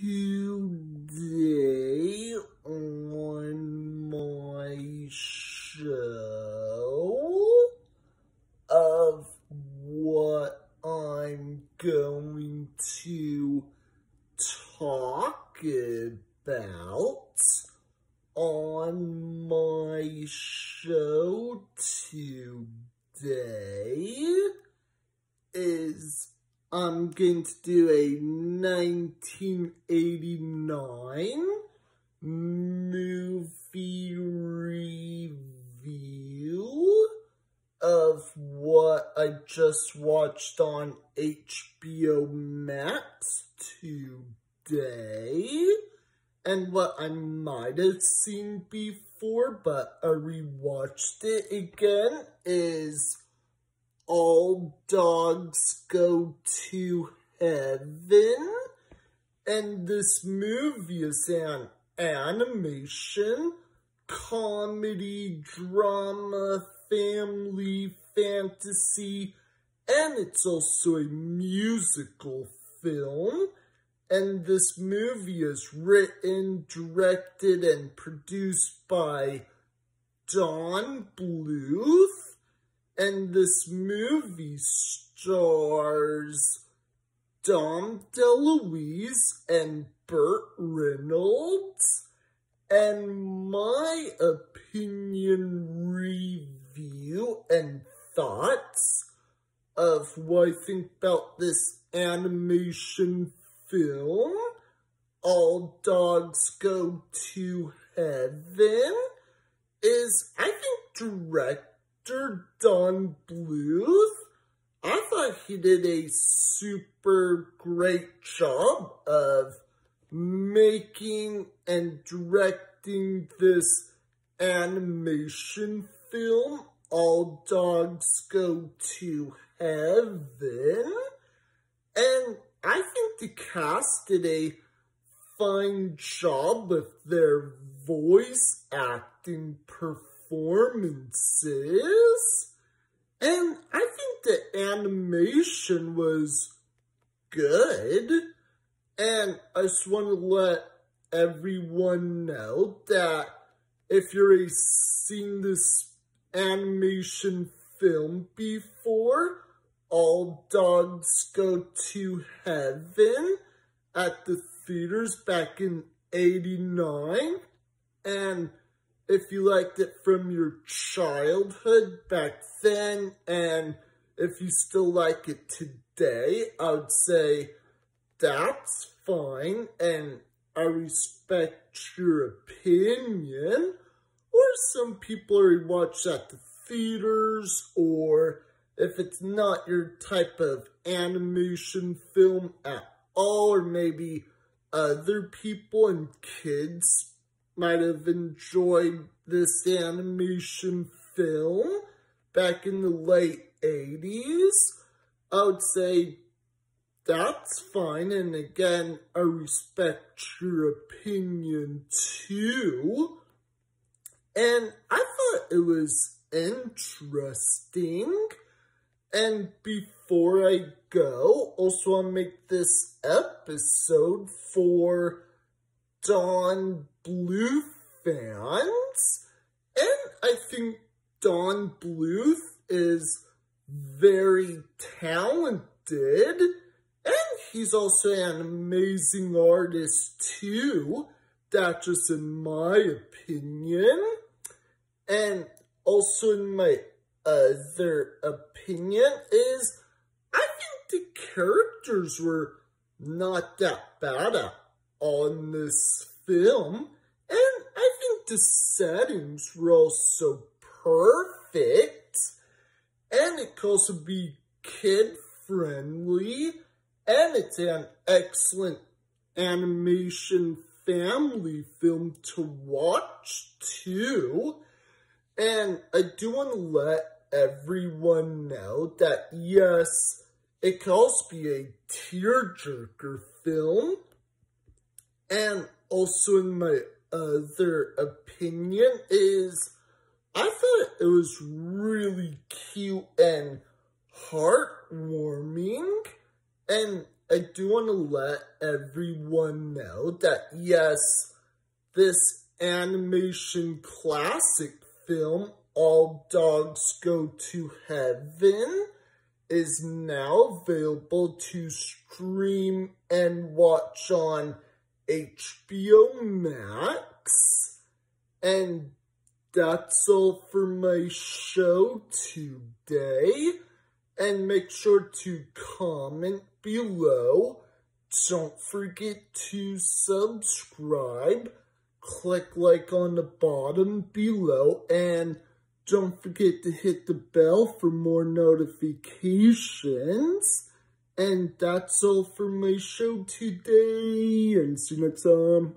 Today on my show of what I'm going to talk about on my show today I'm going to do a 1989 movie review of what I just watched on HBO Max today and what I might have seen before but I rewatched it again is all dogs go to heaven. And this movie is an animation, comedy, drama, family, fantasy, and it's also a musical film. And this movie is written, directed, and produced by Don Bluth and this movie stars Dom DeLuise and Burt Reynolds. And my opinion review and thoughts of what I think about this animation film, All Dogs Go to Heaven, is, I think, direct Mr. Don Bluth, I thought he did a super great job of making and directing this animation film, All Dogs Go to Heaven. And I think the cast did a fine job with their voice acting performance performances. And I think the animation was good. And I just want to let everyone know that if you're seen this animation film before, All Dogs Go to Heaven at the theaters back in 89. And if you liked it from your childhood back then, and if you still like it today, I would say that's fine, and I respect your opinion. Or some people are watch at the theaters, or if it's not your type of animation film at all, or maybe other people and kids might have enjoyed this animation film back in the late 80s, I would say that's fine. And again, I respect your opinion too. And I thought it was interesting. And before I go, also to make this episode for Don Bluth fans. And I think Don Bluth is very talented. And he's also an amazing artist too. That's just in my opinion. And also in my other opinion is I think the characters were not that bad on this film. And I think the settings were also perfect. And it can also be kid-friendly. And it's an excellent animation family film to watch too. And I do want to let everyone know that yes, it can also be a tearjerker film. And also in my other opinion is I thought it was really cute and heartwarming. And I do want to let everyone know that yes, this animation classic film, All Dogs Go to Heaven, is now available to stream and watch on HBO Max. And that's all for my show today. And make sure to comment below. Don't forget to subscribe. Click like on the bottom below. And don't forget to hit the bell for more notifications. And that's all for my show today. And see you next time.